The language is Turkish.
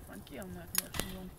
fan giver mig den her million.